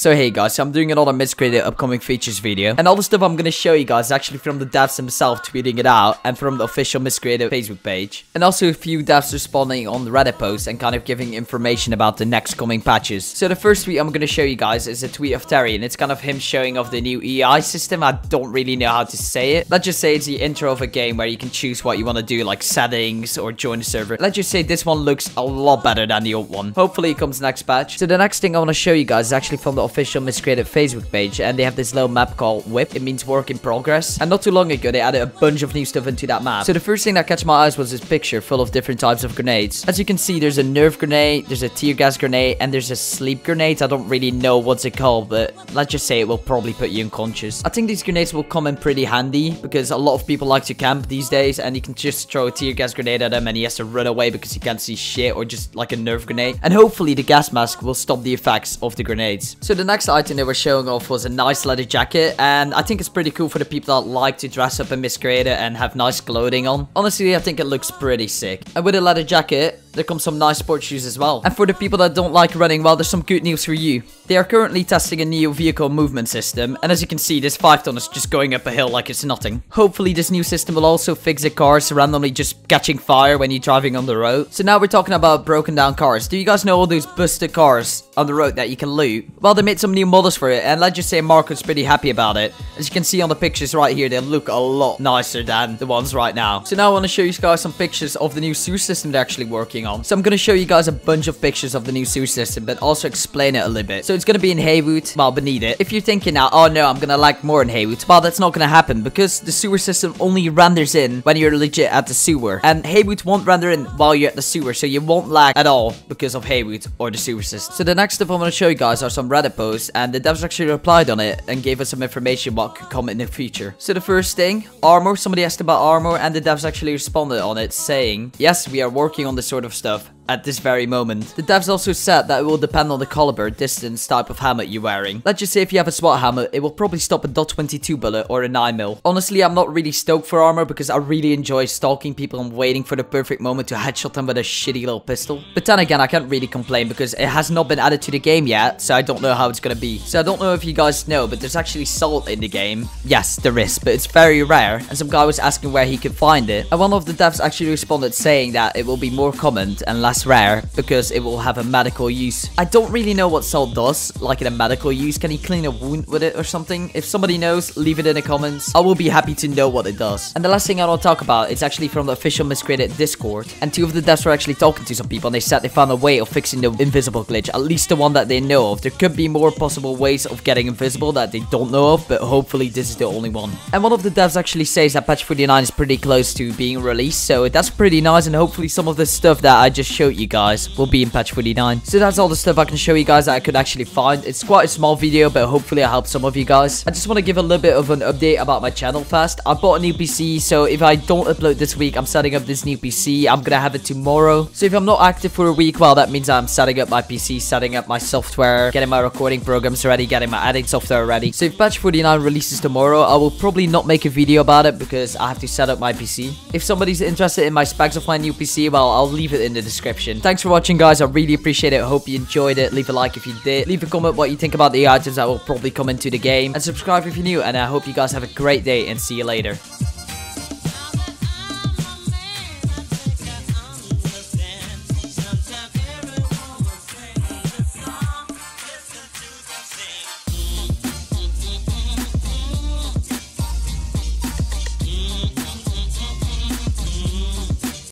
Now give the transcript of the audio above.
So hey guys, so I'm doing another Miscreated upcoming features video. And all the stuff I'm gonna show you guys is actually from the devs themselves tweeting it out and from the official Miscreated Facebook page. And also a few devs responding on the Reddit post and kind of giving information about the next coming patches. So the first tweet I'm gonna show you guys is a tweet of Terry and it's kind of him showing off the new EI system. I don't really know how to say it. Let's just say it's the intro of a game where you can choose what you want to do like settings or join a server. Let's just say this one looks a lot better than the old one. Hopefully it comes next patch. So the next thing I want to show you guys is actually from the official Miscreated Facebook page and they have this little map called Whip. It means work in progress. And not too long ago, they added a bunch of new stuff into that map. So the first thing that catch my eyes was this picture full of different types of grenades. As you can see, there's a nerve grenade, there's a tear gas grenade, and there's a sleep grenade. I don't really know what's it called, but let's just say it will probably put you unconscious. I think these grenades will come in pretty handy because a lot of people like to camp these days and you can just throw a tear gas grenade at him and he has to run away because he can't see shit or just like a nerve grenade. And hopefully the gas mask will stop the effects of the grenades. So the next item they were showing off was a nice leather jacket and I think it's pretty cool for the people that like to dress up in Miscreated and have nice clothing on. Honestly, I think it looks pretty sick. And with a leather jacket, there comes some nice sports shoes as well. And for the people that don't like running, well, there's some good news for you. They are currently testing a new vehicle movement system, and as you can see, this 5 ton is just going up a hill like it's nothing. Hopefully, this new system will also fix the cars randomly just catching fire when you're driving on the road. So now we're talking about broken down cars. Do you guys know all those busted cars on the road that you can loot? Well, they made some new models for it, and let's just say Marco's pretty happy about it. As you can see on the pictures right here, they look a lot nicer than the ones right now. So now I want to show you guys some pictures of the new sewer system they're actually working on. So I'm going to show you guys a bunch of pictures of the new sewer system, but also explain it a little bit. So it's going to be in Hayward, well, beneath it. If you're thinking now, oh no, I'm going to like more in Hayward, well, that's not going to happen because the sewer system only renders in when you're legit at the sewer. And Hayward won't render in while you're at the sewer, so you won't lag at all because of Hayward or the sewer system. So the next stuff I'm going to show you guys are some Reddit posts, and the devs actually replied on it and gave us some information what could come in the future. So the first thing, armor. Somebody asked about armor, and the devs actually responded on it saying, yes, we are working on this sort of stuff at this very moment. The devs also said that it will depend on the caliber, distance, type of helmet you're wearing. Let's just say if you have a SWAT helmet, it will probably stop a .22 bullet or a 9mm. Honestly, I'm not really stoked for armor because I really enjoy stalking people and waiting for the perfect moment to headshot them with a shitty little pistol. But then again, I can't really complain because it has not been added to the game yet, so I don't know how it's gonna be. So I don't know if you guys know, but there's actually salt in the game. Yes, there is, but it's very rare, and some guy was asking where he could find it. And one of the devs actually responded saying that it will be more common and less rare because it will have a medical use. I don't really know what salt does, like in a medical use. Can you clean a wound with it or something? If somebody knows, leave it in the comments. I will be happy to know what it does. And the last thing I want to talk about is actually from the official Miscreated Discord. And two of the devs were actually talking to some people and they said they found a way of fixing the invisible glitch, at least the one that they know of. There could be more possible ways of getting invisible that they don't know of, but hopefully this is the only one. And one of the devs actually says that patch 49 is pretty close to being released, so that's pretty nice and hopefully some of the stuff that I just showed you guys will be in patch 49. So that's all the stuff I can show you guys that I could actually find. It's quite a small video, but hopefully I helped some of you guys. I just want to give a little bit of an update about my channel first. I bought a new PC, so if I don't upload this week, I'm setting up this new PC. I'm gonna have it tomorrow. So if I'm not active for a week, well, that means I'm setting up my PC, setting up my software, getting my recording programs ready, getting my editing software ready. So if patch 49 releases tomorrow, I will probably not make a video about it because I have to set up my PC. If somebody's interested in my specs of my new PC, well, I'll leave it in the description. Thanks for watching, guys. I really appreciate it. I hope you enjoyed it. Leave a like if you did. Leave a comment what you think about the items that will probably come into the game. And subscribe if you're new. And I hope you guys have a great day and see you later.